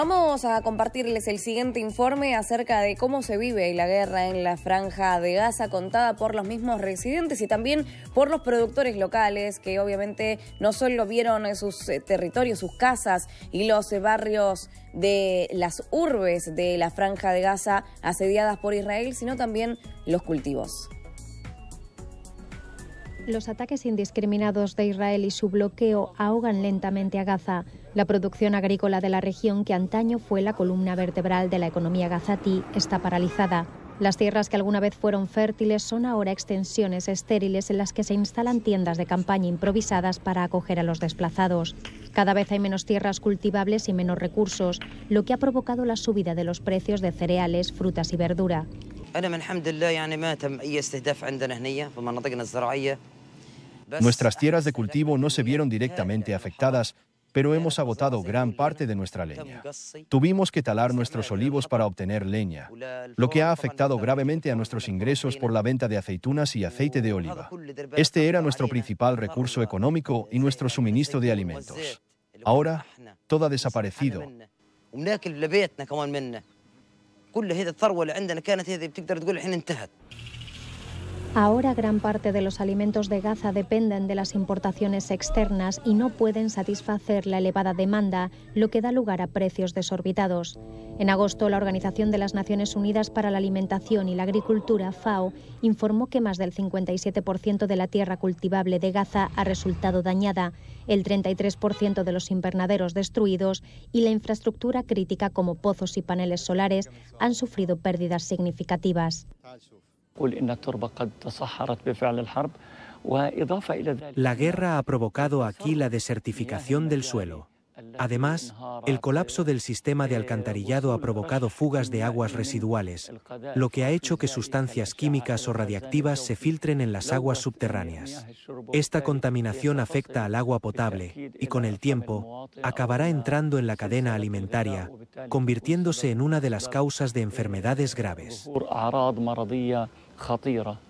Vamos a compartirles el siguiente informe acerca de cómo se vive la guerra en la franja de Gaza, contada por los mismos residentes y también por los productores locales, que obviamente no solo vieron sus eh, territorios, sus casas y los eh, barrios de las urbes de la franja de Gaza asediadas por Israel, sino también los cultivos. Los ataques indiscriminados de Israel y su bloqueo ahogan lentamente a Gaza. La producción agrícola de la región, que antaño fue la columna vertebral de la economía gazatí, está paralizada. Las tierras que alguna vez fueron fértiles son ahora extensiones estériles en las que se instalan tiendas de campaña improvisadas para acoger a los desplazados. Cada vez hay menos tierras cultivables y menos recursos, lo que ha provocado la subida de los precios de cereales, frutas y verdura. Nuestras tierras de cultivo no se vieron directamente afectadas, pero hemos agotado gran parte de nuestra leña. Tuvimos que talar nuestros olivos para obtener leña, lo que ha afectado gravemente a nuestros ingresos por la venta de aceitunas y aceite de oliva. Este era nuestro principal recurso económico y nuestro suministro de alimentos. Ahora, todo ha desaparecido. Ahora gran parte de los alimentos de Gaza dependen de las importaciones externas y no pueden satisfacer la elevada demanda, lo que da lugar a precios desorbitados. En agosto, la Organización de las Naciones Unidas para la Alimentación y la Agricultura, FAO, informó que más del 57% de la tierra cultivable de Gaza ha resultado dañada, el 33% de los invernaderos destruidos y la infraestructura crítica como pozos y paneles solares han sufrido pérdidas significativas. La guerra ha provocado aquí la desertificación del suelo. Además, el colapso del sistema de alcantarillado ha provocado fugas de aguas residuales, lo que ha hecho que sustancias químicas o radiactivas se filtren en las aguas subterráneas. Esta contaminación afecta al agua potable y con el tiempo acabará entrando en la cadena alimentaria, convirtiéndose en una de las causas de enfermedades graves. خطيرة.